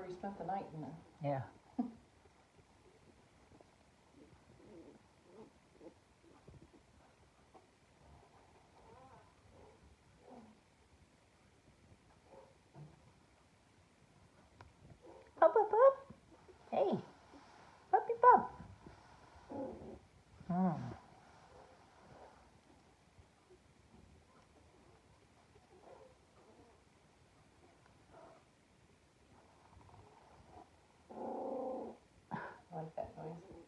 where we spent the night in there. Yeah. Hey, puppy pup. Mm. Bye.